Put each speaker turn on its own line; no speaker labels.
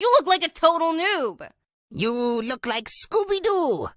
You look like a total noob.
You look like Scooby-Doo.